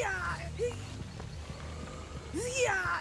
Yeah! Yeah!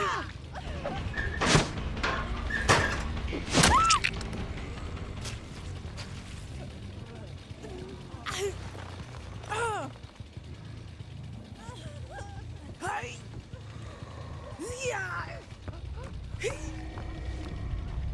Ah!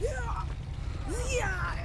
いや